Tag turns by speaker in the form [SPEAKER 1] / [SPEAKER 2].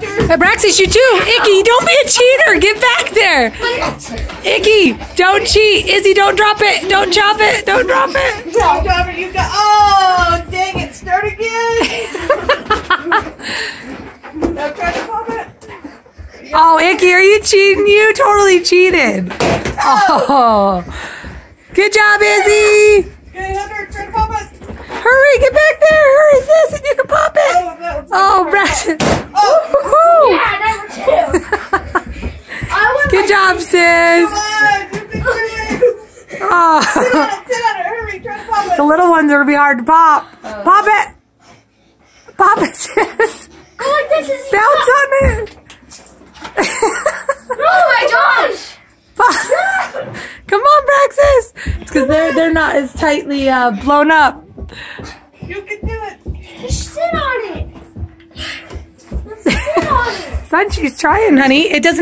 [SPEAKER 1] Hey, Braxis, you too. Icky, don't be a cheater. Get back there. Icky, don't cheat. Izzy, don't drop it. Don't chop it. Don't drop it.
[SPEAKER 2] No, Robert, you got. Oh, dang it! Start again. now try to pop it.
[SPEAKER 1] Oh, Icky, are you cheating? You totally cheated. Oh. Good job, Izzy.
[SPEAKER 2] Okay, Hunter, try to pop it.
[SPEAKER 1] Hurry, get back there. Hurry, sis, and you can pop it.
[SPEAKER 2] Oh, that was
[SPEAKER 1] Oh, Braxis.
[SPEAKER 2] Oh,
[SPEAKER 1] Woo-hoo.
[SPEAKER 3] Yeah, number two. I went
[SPEAKER 1] Good job, sis.
[SPEAKER 2] can it. Sit
[SPEAKER 1] Oh.
[SPEAKER 2] on it, sit on it. Hurry, try to pop it.
[SPEAKER 1] The little ones are gonna be hard to pop. Pop it. Pop it, sis.
[SPEAKER 3] Go this is.
[SPEAKER 1] Bounce on it.
[SPEAKER 3] Oh my gosh!
[SPEAKER 1] Pop. Come on, Braxis. It's because they're they're not as tightly uh, blown up.
[SPEAKER 2] You can do it.
[SPEAKER 3] Just sit on it. Let's sit on it.
[SPEAKER 1] Sun, she's trying, honey. It doesn't.